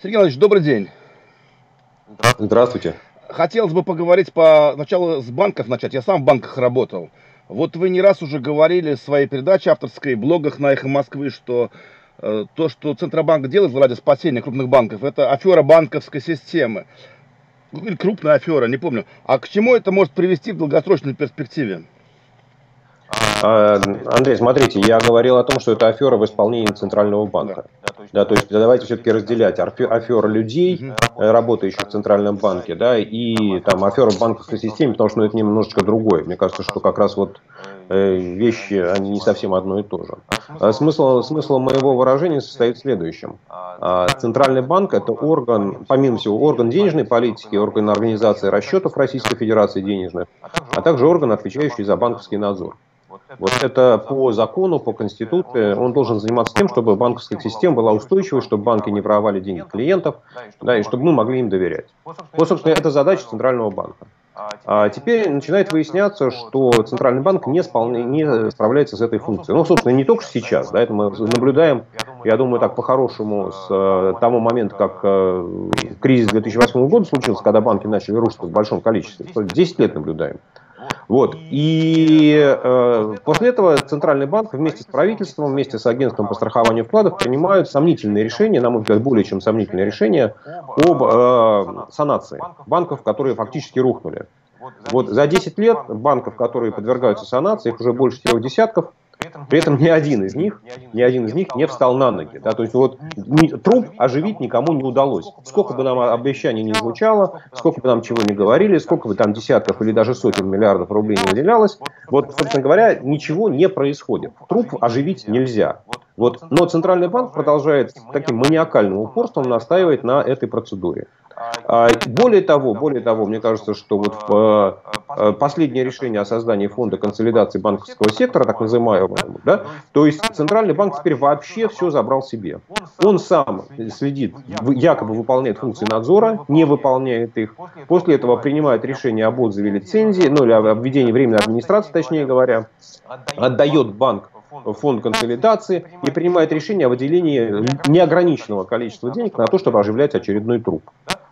Сергей Иванович, добрый день. Здравствуйте. Хотелось бы поговорить по началу с банков начать. Я сам в банках работал. Вот вы не раз уже говорили в своей передаче авторской, блогах на Эхо Москвы, что э, то, что Центробанк делает ради спасения крупных банков, это афера банковской системы. Или крупная афера, не помню. А к чему это может привести в долгосрочной перспективе? А, Андрей, смотрите, я говорил о том, что это афера в исполнении Центрального банка. Да, то есть давайте все-таки разделять аферы людей, работающих в Центральном банке, да, и там афера в банковской системе, потому что ну, это немножечко другое. Мне кажется, что как раз вот э, вещи, они не совсем одно и то же. А смысл, смысл моего выражения состоит в следующем. А, Центральный банк – это орган, помимо всего, орган денежной политики, орган организации расчетов Российской Федерации денежных, а также орган, отвечающий за банковский надзор. Вот это по закону, по конституции, он должен заниматься тем, чтобы банковская система была устойчивой, чтобы банки не воровали деньги клиентов, да, и чтобы мы могли им доверять. Вот, собственно, это задача Центрального банка. А теперь начинает выясняться, что Центральный банк не, сполня, не справляется с этой функцией. Ну, собственно, не только сейчас, да, это мы наблюдаем, я думаю, так по-хорошему с э, того момента, как э, кризис 2008 года случился, когда банки начали рушиться в большом количестве. 10 лет наблюдаем. Вот. И э, после этого Центральный банк вместе с правительством, вместе с агентством по страхованию вкладов принимают сомнительные решения, на мой взгляд, более чем сомнительные решения об э, санации банков, которые фактически рухнули. Вот за 10 лет банков, которые подвергаются санации, их уже больше трех десятков, при этом ни один из них, ни один из них не встал на ноги. Да? То есть вот труп оживить никому не удалось. Сколько бы нам обещаний не звучало, сколько бы нам чего не говорили, сколько бы там десятков или даже сотен миллиардов рублей не выделялось, вот, собственно говоря, ничего не происходит. Труп оживить нельзя. Вот. Но Центральный банк продолжает таким маниакальным упорством настаивать на этой процедуре. А, более того, более того, мне кажется, что вот э, э, последнее решение о создании фонда консолидации банковского сектора, так называемого, да, то есть Центральный банк теперь вообще все забрал себе. Он сам следит, якобы выполняет функции надзора, не выполняет их. После этого принимает решение об отзыве лицензии, ну или об введении временной администрации, точнее говоря, отдает банк фонд консолидации и принимает решение о выделении неограниченного количества денег на то, чтобы оживлять очередной труп.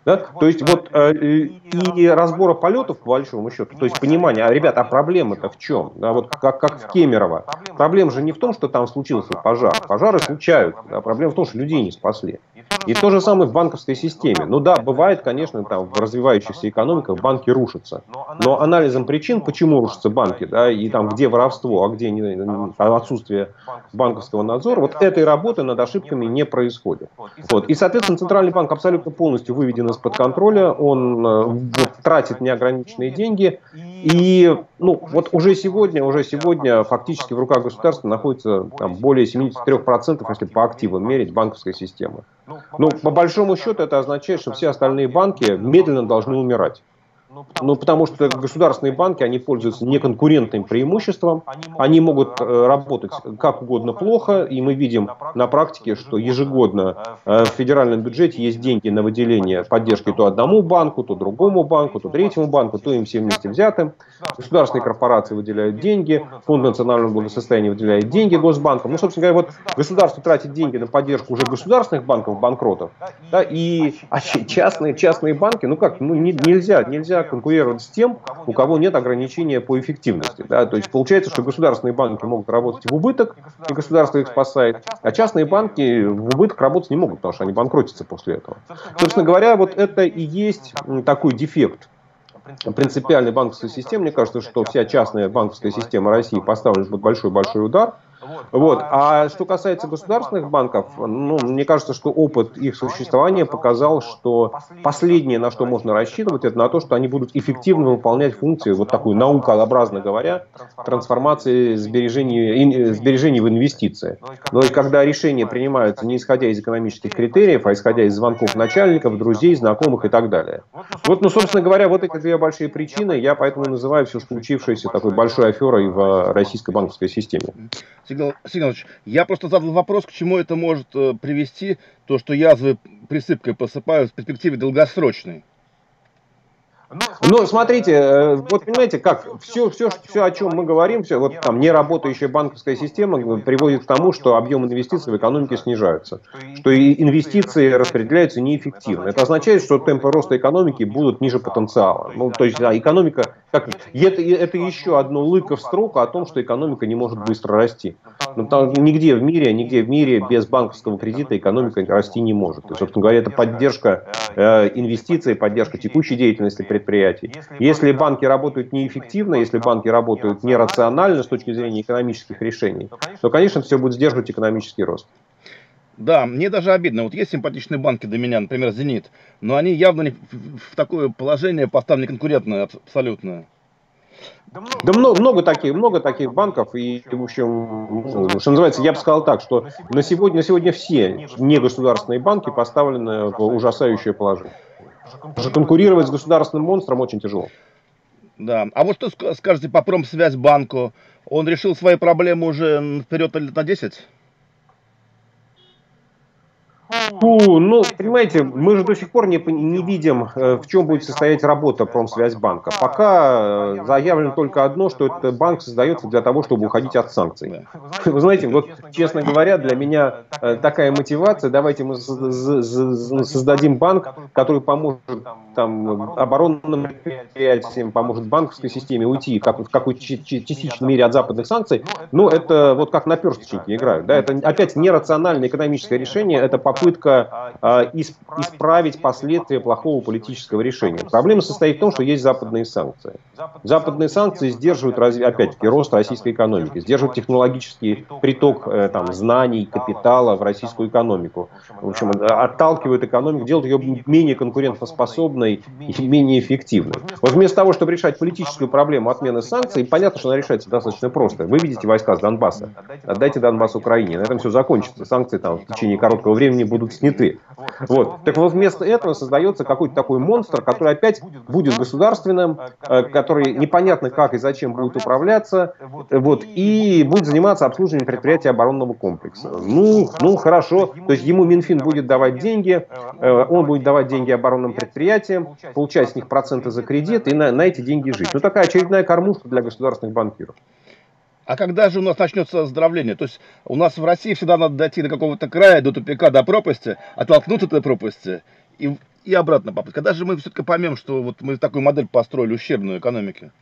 Да? То есть вот э, и разбора полетов, по большому счету, то есть понимание, а, ребята, а проблема-то в чем? Да, вот как, как в Кемерово. Проблема же не в том, что там случился пожар. Пожары случаются. Да, проблема в том, что людей не спасли. И то же самое в банковской системе. Ну да, бывает, конечно, там в развивающихся экономиках банки рушатся. Но анализом причин, почему рушатся банки, да, и там где воровство, а где отсутствие банковского надзора, вот этой работы над ошибками не происходит. Вот. И, соответственно, Центральный банк абсолютно полностью выведен из-под контроля, он э, вот, тратит неограниченные деньги, и ну, вот уже сегодня, уже сегодня фактически в руках государства находится там, более 73%, если по активам мерить, банковской системы. Ну, по большому счету это означает, что все остальные банки медленно должны умирать. Ну, потому что государственные банки, они пользуются неконкурентным преимуществом, они могут э, работать как угодно. плохо, и мы видим на практике, что ежегодно э, в федеральном бюджете есть деньги на выделение поддержки то одному банку, то другому банку, то третьему банку, то им всем вместе взятым. Государственные корпорации выделяют деньги, Фонд национального благосостояния выделяет деньги госбанкам. Ну, собственно говоря, вот государство тратит деньги на поддержку уже государственных банков, банкротов, да, и а частные, частные банки, ну как, ну не, нельзя, нельзя конкурировать с тем, у кого нет ограничения по эффективности. Да? То есть получается, что государственные банки могут работать в убыток, и государство их спасает, а частные банки в убыток работать не могут, потому что они банкротятся после этого. Собственно говоря, вот это и есть такой дефект принципиальной банковской системы. Мне кажется, что вся частная банковская система России поставлена под большой-большой удар. Вот. А что касается государственных банков, ну, мне кажется, что опыт их существования показал, что последнее, на что можно рассчитывать, это на то, что они будут эффективно выполнять функции, вот такую наукообразно говоря, трансформации сбережений, сбережений в инвестиции. Но и когда решения принимаются не исходя из экономических критериев, а исходя из звонков начальников, друзей, знакомых и так далее. Вот, ну, собственно говоря, вот эти две большие причины, я поэтому называю все случившееся такой большой аферой в российской банковской системе. Сигнал, Сигналович, я просто задал вопрос, к чему это может э, привести, то, что язвы присыпкой посыпают в перспективе долгосрочной. Ну, смотрите, э, вот понимаете, как все, все, все, о чем мы говорим, все, вот там неработающая банковская система приводит к тому, что объем инвестиций в экономике снижаются, что и инвестиции распределяются неэффективно. Это означает, что темпы роста экономики будут ниже потенциала. Ну, то есть, да, экономика, как, это, это еще одно лыко в строку о том, что экономика не может быстро расти. Ну, там, нигде в мире, нигде в мире без банковского кредита экономика расти не может. И, собственно говоря, это поддержка э, инвестиций, поддержка текущей деятельности предприятий. Если банки работают неэффективно, если банки работают нерационально с точки зрения экономических решений, то, конечно, все будет сдерживать экономический рост. Да, мне даже обидно. Вот есть симпатичные банки для меня, например, «Зенит», но они явно не в такое положение поставлены конкурентное абсолютно. Да много, много таких, много таких банков, и, в общем, что называется, я бы сказал так, что на сегодня, на сегодня все негосударственные банки поставлены в ужасающее положение. Уже конкурировать с государственным монстром очень тяжело. Да. А вот что скажете по Промсвязьбанку? Он решил свои проблемы уже вперед лет на 10? Фу, ну, понимаете, мы же до сих пор не, не видим, э, в чем будет состоять работа Промсвязьбанка. Пока э, заявлено только одно, что этот банк создается для того, чтобы уходить от санкций. Вы знаете, вот, честно говоря, для меня э, такая мотивация, давайте мы создадим банк, который поможет там, оборонным предприятиям, поможет банковской системе уйти как, в какой-то частичной мере от западных санкций, ну, это вот как на персточнике играют. Да? Это опять нерациональное экономическое решение, это попытка э, исправить последствия плохого политического решения. Проблема состоит в том, что есть западные санкции. Западные санкции сдерживают, опять-таки, рост российской экономики, сдерживают технологический приток э, там, знаний, капитала в российскую экономику. В общем, отталкивают экономику, делают ее менее конкурентоспособной и менее эффективной. Вот вместо того, чтобы решать политическую проблему отмены санкций, понятно, что она решается достаточно просто. Выведите войска с Донбасса, отдайте Донбасс Украине, на этом все закончится. Санкции там в течение короткого времени будут сняты. Вот. Так вот, вместо этого создается какой-то такой монстр, который опять будет государственным, э, который непонятно как и зачем будет управляться, вот, и будет заниматься обслуживанием предприятий оборонного комплекса. Ну, ну, хорошо. То есть ему Минфин будет давать деньги, э, он будет давать деньги оборонным предприятиям, получать с них проценты за кредит и на, на эти деньги жить. Ну, такая очередная кормушка для государственных банкиров. А когда же у нас начнется оздоровление? То есть у нас в России всегда надо дойти до какого-то края, до тупика, до пропасти, оттолкнуться от этой пропасти и, и обратно попасть. Когда же мы все-таки поймем, что вот мы такую модель построили ущербную экономике?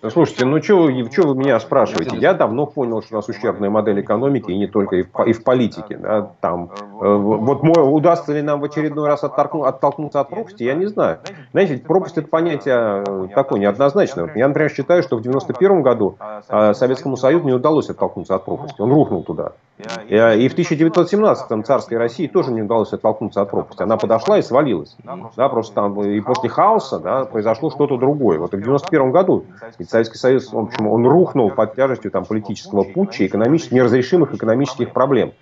Да слушайте, ну что вы, что вы меня спрашиваете? Я давно понял, что у нас ущербная модель экономики, и не только, и в, и в политике. Да, там, э, вот мой, удастся ли нам в очередной раз оттолкну, оттолкнуться от пропасти, я не знаю. Знаете, пропасть это понятие э, такое неоднозначное. Я, например, считаю, что в 91 году э, Советскому Союзу не удалось оттолкнуться от пропасти. Он рухнул туда. И, и в 1917-м царской России тоже не удалось оттолкнуться от пропасти. Она подошла и свалилась. Да, просто там и после хаоса да, произошло что-то другое. Вот в 91 году ведь Советский Союз, в общем, он рухнул под тяжестью там, политического путча, экономических, неразрешимых экономических проблем.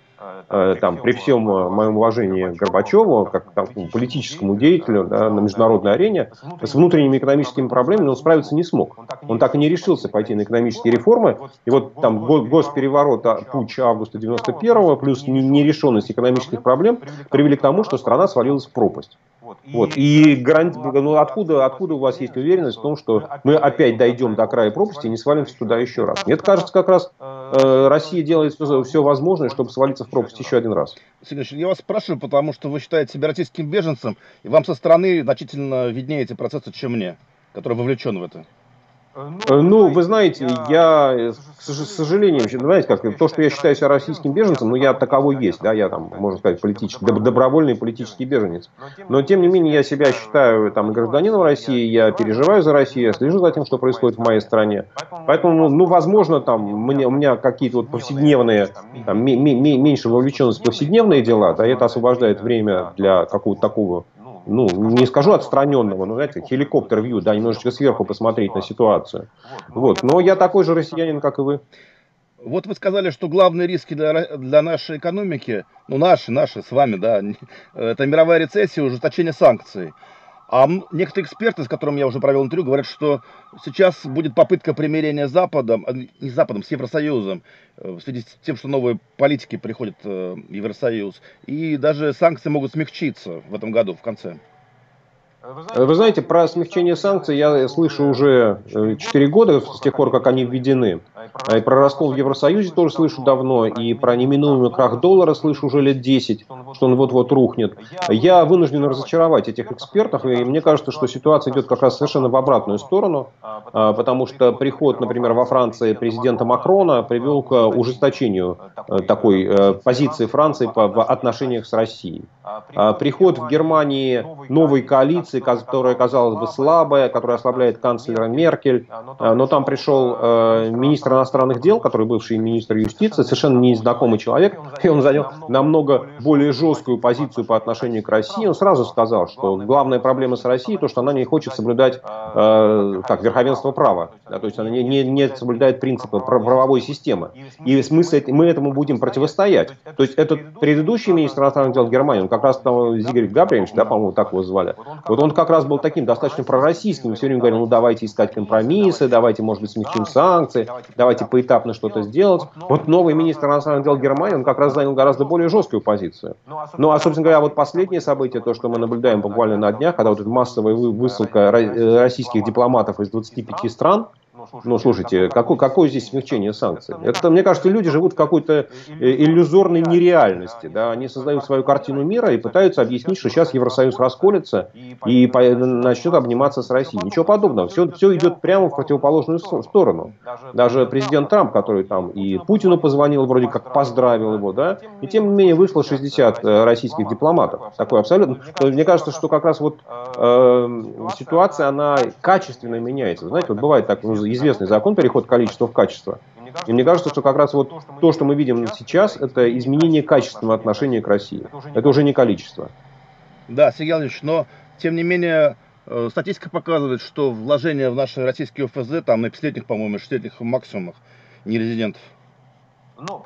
Э, там, при всем э, моем уважении к Горбачеву, как там, политическому деятелю да, на международной арене, с внутренними экономическими проблемами он справиться не смог. Он так и не решился пойти на экономические реформы. И вот там госпереворот, а, путь августа 91 плюс нерешенность экономических проблем привели к тому, что страна свалилась в пропасть. Вот. И гаранти... ну, откуда, откуда у вас есть уверенность в том, что мы опять дойдем до края пропасти и не свалимся туда еще раз? Мне кажется, как раз э, Россия делает все, все возможное, чтобы свалиться в пропасть еще один раз. Сергей я вас спрашиваю, потому что вы считаете себя российским беженцем, и вам со стороны значительно виднее эти процессы, чем мне, который вовлечен в это. Э, ну, ну, вы знаете, я, к сожалению, знаете, как, то, что я считаю себя российским беженцем, ну, я таковой есть, да, я там, можно сказать, политический, добровольный политический беженец. Но, тем не менее, я себя считаю там гражданином России, я переживаю за Россию, я слежу за тем, что происходит в моей стране. Поэтому, ну, возможно, там, мне, у меня какие-то вот повседневные, там, меньше вовлеченность в повседневные дела, да, это освобождает время для какого-то такого ну, не скажу отстраненного, но, знаете, хеликоптер-вью, да, немножечко сверху посмотреть на ситуацию. Вот, но я такой же россиянин, как и вы. Вот вы сказали, что главные риски для, для нашей экономики, ну наши, наши с вами, да, это мировая рецессия, ужесточение санкций. А некоторые эксперты, с которыми я уже провел интервью, говорят, что сейчас будет попытка примирения с Западом, э, не с Западом, с Евросоюзом, э, в связи с тем, что новые политики приходят э, в Евросоюз. И даже санкции могут смягчиться в этом году, в конце. Вы знаете, про смягчение санкций я слышу уже 4 года, с тех пор, как они введены. И про раскол в Евросоюзе тоже слышу давно, и про неминуемый крах доллара слышу уже лет 10, что он вот-вот рухнет. Я вынужден разочаровать этих экспертов, и мне кажется, что ситуация идет как раз совершенно в обратную сторону, потому что приход, например, во Франции президента Макрона привел к ужесточению такой позиции Франции в отношениях с Россией. Приход в Германии новой коалиции, которая, казалось бы, слабая, которая ослабляет канцлера Меркель, но там пришел министр иностранных дел, который бывший министр юстиции, совершенно незнакомый человек, и он занял намного более жесткую позицию по отношению к России. Он сразу сказал, что главная проблема с Россией то, что она не хочет соблюдать э, как, верховенство права, да, то есть она не, не, не соблюдает принципы правовой системы. И мы, мы этому будем противостоять. То есть этот предыдущий министр иностранных дел Германии, он как раз там Зигарь Габриевич, да, по-моему, так его звали, вот он как раз был таким достаточно пророссийским, все время говорил, ну давайте искать компромиссы, давайте, может быть, смягчим санкции, давайте поэтапно что-то сделать. Вот новый министр иностранных дел Германии, он как раз занял гораздо более жесткую позицию. Ну, а, собственно говоря, вот последнее событие, то, что мы наблюдаем буквально на днях, когда вот эта массовая высылка э, российских дипломатов. из 25 стран, ну, слушайте, какое, какое здесь смягчение санкций? Это, мне кажется, люди живут в какой-то э, иллюзорной нереальности. Да? Они создают свою картину мира и пытаются объяснить, что сейчас Евросоюз расколется и начнет обниматься с Россией. Ничего подобного. Все, все идет прямо в противоположную сторону. Даже президент Трамп, который там и Путину позвонил, вроде как поздравил его, да, и тем не менее вышло 60 э, российских дипломатов. Такой абсолютно. Мне кажется, что как раз вот э, ситуация, она качественно меняется. Знаете, вот бывает так, известный закон переход количества в качество. И мне кажется, что как раз вот то, что мы видим сейчас, это изменение качественного отношения к России. Это уже не количество. Да, Сергей Ильич, но тем не менее э, статистика показывает, что вложения в наши российские ОФЗ, там на пятилетних, по-моему, шестилетних максимумах нерезидентов,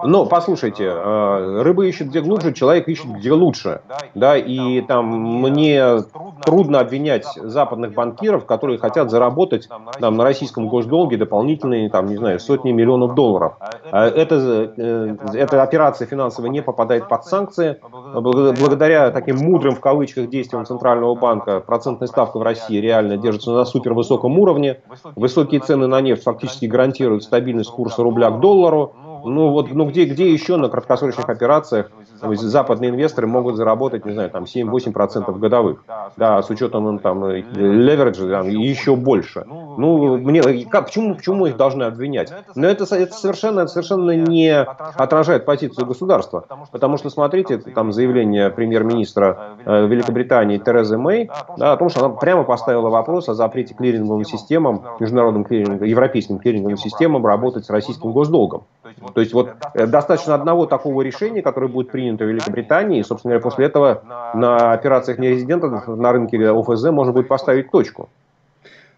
но, послушайте, э, рыба ищет где глубже, человек ищет где лучше. Да, и там мне трудно обвинять западных банкиров, которые хотят заработать там, на российском госдолге дополнительные, там, не знаю, сотни миллионов долларов. А это, э, эта операция финансовая не попадает под санкции. Благодаря таким мудрым в кавычках действиям Центрального банка процентная ставка в России реально держится на супервысоком уровне. Высокие цены на нефть фактически гарантируют стабильность курса рубля к доллару. Ну вот, ну где, где еще на краткосрочных операциях западные инвесторы могут заработать, не знаю, там 7-8% годовых, да, с учетом ну, там э, левериджа там, еще больше. Ну, мне, как, почему, почему их должны обвинять? Но это, это совершенно, совершенно не отражает позицию государства, потому что, смотрите, там заявление премьер-министра э, Великобритании Терезы Мэй, да, о том, что она прямо поставила вопрос о запрете клиринговым системам, международным клиринговым, европейским клиринговым системам работать с российским госдолгом. То есть вот э, достаточно одного такого решения, которое будет принято в Великобритании, и, собственно говоря, после этого на операциях нерезидентов на рынке ОФЗ можно будет поставить точку.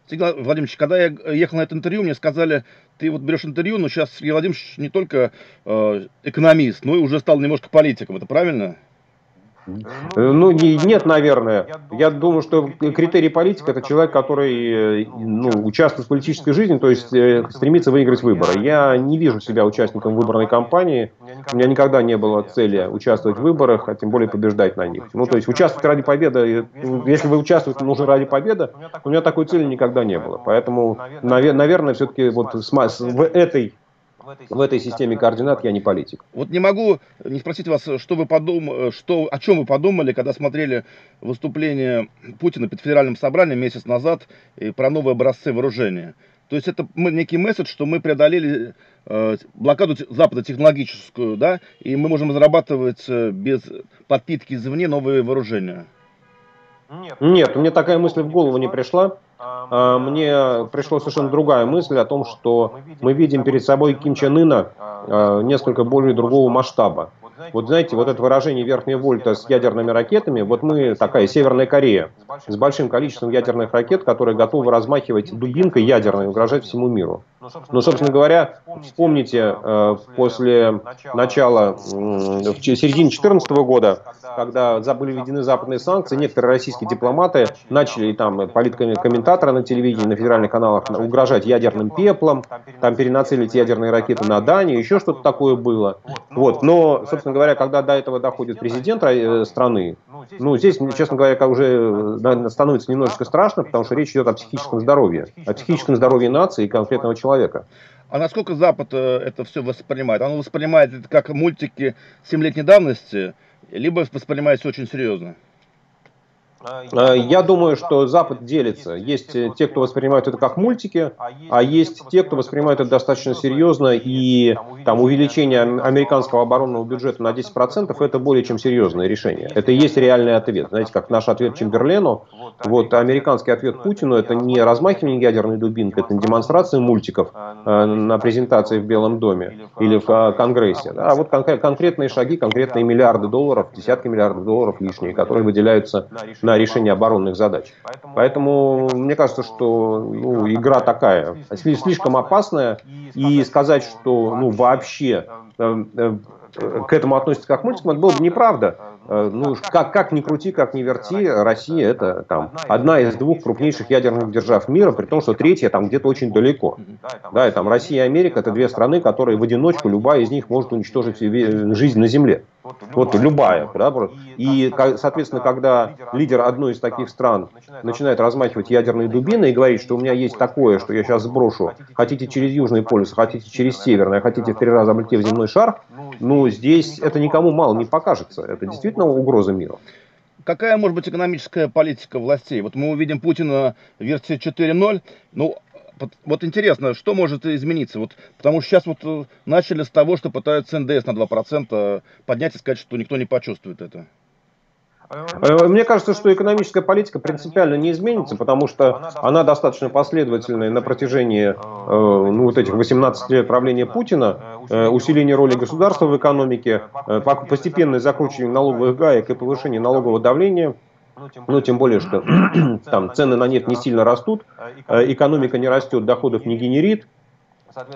Сергей Владимирович, когда я ехал на это интервью, мне сказали, ты вот берешь интервью, но сейчас Сергей Владимирович не только э, экономист, но и уже стал немножко политиком, это правильно? Э, ну, не, нет, наверное. Я думаю, что критерий политика – это человек, который э, ну, участвует в политической жизни, то есть э, стремится выиграть выборы. Я не вижу себя участником выборной кампании. У меня никогда не было цели участвовать в выборах, а тем более побеждать на них. Ну, то есть участвовать ради победы, если вы участвуете, нужно ради победы, у меня такой цели никогда не было. Поэтому, наверное, все-таки вот в этой в этой системе координат я не политик. Вот не могу не спросить вас, что вы подум... что... о чем вы подумали, когда смотрели выступление Путина перед федеральным собранием месяц назад и про новые образцы вооружения. То есть это некий месседж, что мы преодолели э, блокаду Запада технологическую, да, и мы можем зарабатывать э, без подпитки извне новые вооружения. Нет, мне такая мысль в голову не пришла. А, мне пришла совершенно другая мысль о том, что мы видим перед собой Ким Чен Ына а, несколько более другого масштаба. Вот знаете, вот это выражение верхняя вольта с ядерными ракетами, вот мы такая Северная Корея с большим количеством ядерных ракет, которые готовы размахивать дубинкой ядерной и угрожать всему миру. Но, собственно говоря, вспомните, э, после начала, в середине 2014 года, когда были введены западные санкции, некоторые российские дипломаты начали, там, политкомментаторы на телевидении, на федеральных каналах угрожать ядерным пеплом, там перенацелить ядерные ракеты на Данию, еще что-то такое было. Вот, но, собственно говоря, когда до этого доходит президент э, страны, ну, здесь, честно говоря, уже становится немножечко страшно, потому что речь идет о психическом здоровье, о психическом здоровье нации и конкретного человека. А насколько Запад э, это все воспринимает? Он воспринимает это как мультики 7-летней давности, либо воспринимает все очень серьезно? А, я думаю, что Запад делится. Есть э, те, кто воспринимает это как мультики, а есть те, кто воспринимает это достаточно серьезно, и там увеличение американского оборонного бюджета на 10% это более чем серьезное решение. Это и есть реальный ответ. Знаете, как наш ответ Чемберлену, вот американский ответ Путину это не размахивание ядерной дубинкой, это не демонстрация мультиков э, на презентации в Белом доме или в э, Конгрессе, а вот кон конкретные шаги, конкретные миллиарды долларов, десятки миллиардов долларов лишние, которые выделяются на решение оборонных задач. Поэтому мне кажется, что ну, игра такая слишком опасная, и сказать, что ну, вообще э, э, к этому относится как к мультикам, это было бы неправда. Э, ну, как, как ни крути, как ни верти, Россия это там одна из двух крупнейших ядерных держав мира, при том, что третья там где-то очень далеко. Да, и там Россия и Америка это две страны, которые в одиночку, любая из них может уничтожить жизнь на Земле. Вот любая. Да? И, соответственно, когда лидер одной из таких стран начинает размахивать ядерные дубины и говорить, что у меня есть такое, что я сейчас сброшу, хотите через Южный полюс, хотите через Северный, хотите в три раза облетев земной шар, ну, здесь это никому мало не покажется. Это действительно действительно угроза миру. Какая может быть экономическая политика властей? Вот мы увидим Путина в версии 4.0. Ну, вот интересно, что может измениться? Вот, потому что сейчас вот э, начали с того, что пытаются НДС на 2% поднять и сказать, что никто не почувствует это. Э, мне кажется, что экономическая политика принципиально не изменится, потому что она достаточно последовательная на протяжении э, ну, вот этих 18 лет правления Путина, усиление роли государства в экономике, постепенное закручивание налоговых гаек и повышение налогового давления. Ну, тем более, что там цены на нефть не сильно растут, экономика не растет, доходов не генерит,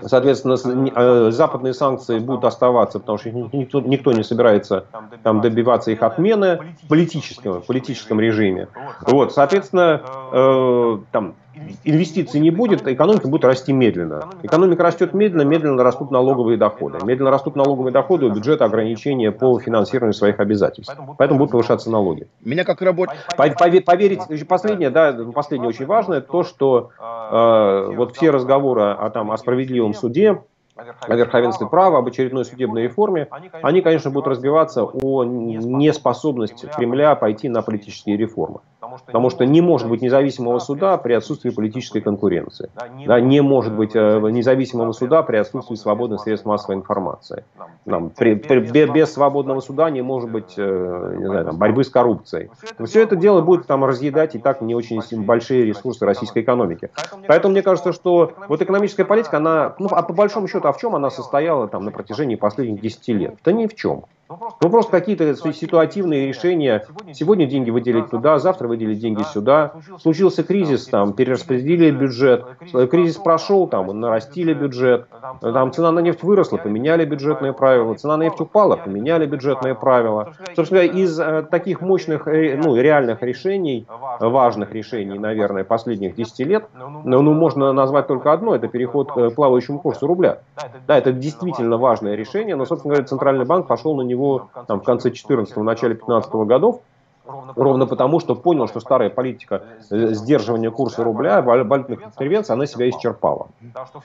Соответственно, э, западные санкции будут оставаться, потому что никто, никто не собирается там добиваться их отмены в политическом, политическом режиме. Вот, соответственно, э, там инвестиций не будет, экономика будет расти медленно. Экономика растет медленно, медленно растут налоговые доходы. Медленно растут налоговые доходы, у бюджета ограничения по финансированию своих обязательств. Поэтому будут повышаться налоги. Меня как работ... Поверить, последнее, да, последнее очень важное, то, что э, вот все разговоры о, там, о справедливом суде, о верховенстве права, об очередной судебной реформе, они, конечно, будут разбиваться о неспособности Кремля пойти на политические реформы. Потому что не может быть независимого суда при отсутствии политической конкуренции. Да, не может быть э, независимого суда при отсутствии свободных средств массовой информации. Там, при, при, без свободного суда не может быть э, не знаю, там, борьбы с коррупцией. Все это дело будет там разъедать и так не очень большие ресурсы российской экономики. Поэтому мне кажется, что вот экономическая политика, она, ну, а по большому счету, а в чем она состояла там на протяжении последних 10 лет? Да ни в чем. Ну, просто какие-то ситуативные решения. Сегодня деньги выделить туда, завтра выделить деньги сюда. Случился кризис, там, перераспределили бюджет. Кризис прошел, там, нарастили бюджет. Там цена на нефть выросла, поменяли бюджетные правила. Цена на нефть упала, поменяли бюджетные правила. Собственно, из э, таких мощных, э, ну, реальных решений, важных решений, наверное, последних 10 лет, ну, ну, можно назвать только одно, это переход к плавающему курсу рубля. Да, это действительно важное решение, но, собственно говоря, Центральный банк пошел на него него там, в конце 14-го, начале 15 -го годов, Ровно потому, что понял, что старая политика э, сдерживания курса рубля, валютных интервенций, она себя исчерпала.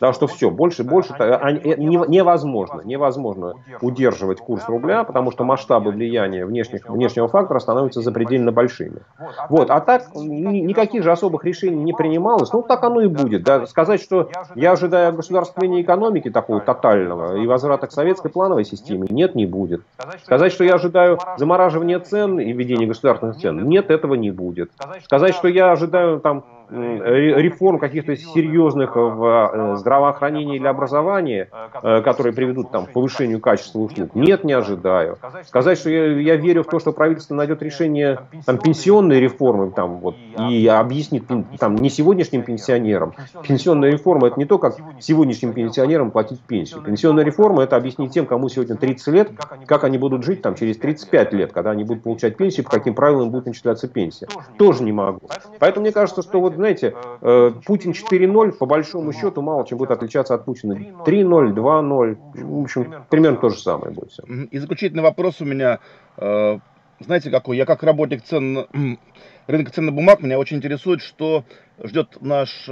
Да, что все, больше, больше невозможно, невозможно удерживать курс рубля, потому что масштабы влияния внешних, внешнего фактора становятся запредельно большими. Вот, а так никаких же особых решений не принималось, ну так оно и будет. Да. Сказать, что я ожидаю государственной экономики такого тотального и возврата к советской плановой системе, нет, не будет. Сказать, что я ожидаю замораживания цен и введения государственной государственных цен. Нет, этого не будет. Сказать, что я ожидаю там реформ каких-то серьезных в э, здравоохранении или образовании, э, которые приведут там, к повышению качества услуг, нет, не ожидаю. Сказать, что я, я верю в то, что правительство найдет решение там, пенсионной реформы там, вот, и объяснит там, не сегодняшним пенсионерам. Пенсионная реформа это не то, как сегодняшним пенсионерам платить пенсию. Пенсионная реформа это объяснить тем, кому сегодня 30 лет, как они будут жить там, через 35 лет, когда они будут получать пенсию, по каким правилам будет начисляться пенсия. Тоже не могу. Поэтому мне кажется, что вот знаете, э, Путин 4.0 по большому счету мало чем будет отличаться от Путина 3.0, 2.0. В общем, примерно то же самое будет все. И заключительный вопрос у меня. Знаете какой? Я как работник цен, рынка ценных бумаг, меня очень интересует, что ждет наш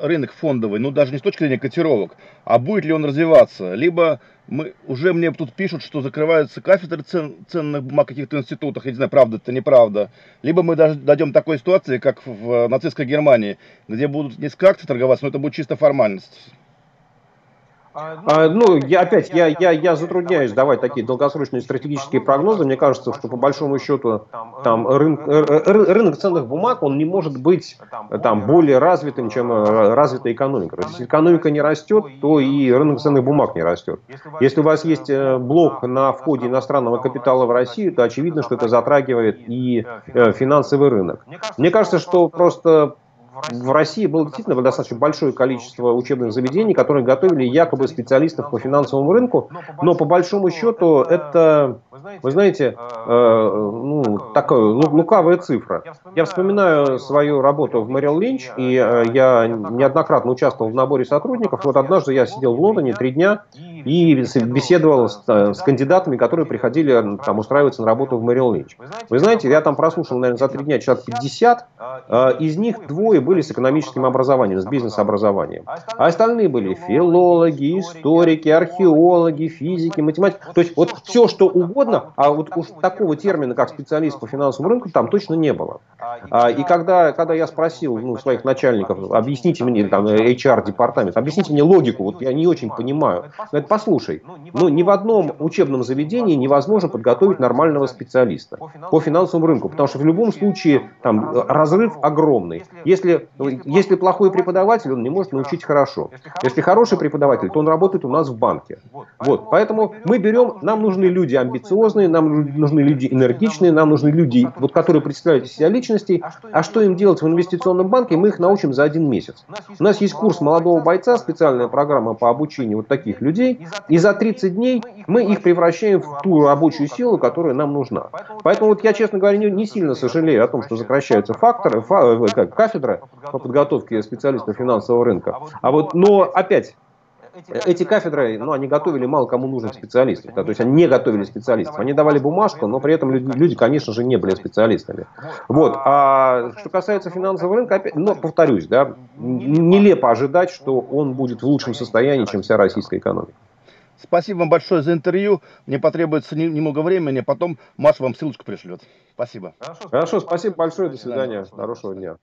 рынок фондовый, ну даже не с точки зрения котировок, а будет ли он развиваться. Либо мы, уже мне тут пишут, что закрываются кафедры цен, ценных бумаг в каких-то институтах, я не знаю, правда это неправда. Либо мы даже дойдем до такой ситуации, как в нацистской Германии, где будут несколько акций торговаться, но это будет чисто формальность. А, ну, я опять, я, я, я затрудняюсь давать такие долгосрочные стратегические прогнозы. Мне кажется, что по большому счету там рынок, рынок ценных бумаг, он не может быть там более развитым, чем э, развитая экономика. Если экономика не растет, то и рынок ценных бумаг не растет. Если у вас есть э, блок на входе иностранного капитала в Россию, то очевидно, что это затрагивает и э, финансовый рынок. Мне кажется, что просто в России было действительно достаточно большое количество учебных заведений, которые готовили якобы специалистов по финансовому рынку, но по большому счету это, вы знаете, э, ну, такая лукавая цифра. Я вспоминаю свою работу в Мэрил Линч, и э, я неоднократно участвовал в наборе сотрудников. Вот однажды я сидел в Лондоне три дня и беседовал с, э, с кандидатами, которые приходили там устраиваться на работу в Мэрил Линч. Вы знаете, я там прослушал, наверное, за три дня человек 50, из них двое были с экономическим образованием, с бизнес-образованием. А остальные были филологи, историки, археологи, физики, математики. То есть вот все, что угодно, а вот уж такого термина, как специалист по финансовому рынку, там точно не было. А, и когда, когда я спросил ну, своих начальников, объясните мне, там, HR-департамент, объясните мне логику, вот я не очень понимаю. Говорят, послушай, ну ни в одном учебном заведении невозможно подготовить нормального специалиста по финансовому рынку, потому что в любом случае там разрыв огромный. Если если плохой преподаватель, он не может научить хорошо. Если хороший преподаватель, то он работает у нас в банке. Вот, поэтому мы берем, нам нужны люди амбициозные, нам нужны люди энергичные, нам нужны люди, вот, которые представляют из себя личностей. А что им делать в инвестиционном банке, мы их научим за один месяц. У нас есть курс молодого бойца, специальная программа по обучению вот таких людей, и за 30 дней мы их превращаем в ту рабочую силу, которая нам нужна. Поэтому вот я, честно говоря, не, сильно сожалею о том, что сокращаются факторы, фа, как, кафедры, по подготовке специалистов финансового рынка. А вот, но опять, эти кафедры, ну, они готовили мало кому нужных специалистов. Да, то есть они не готовили специалистов. Они давали бумажку, но при этом люди, люди, конечно же, не были специалистами. Вот. А что касается финансового рынка, опять, но повторюсь, да, нелепо ожидать, что он будет в лучшем состоянии, чем вся российская экономика. Спасибо вам большое за интервью. Мне потребуется немного времени, потом Маша вам ссылочку пришлет. Спасибо. Хорошо, спасибо большое. До свидания. Хорошего дня.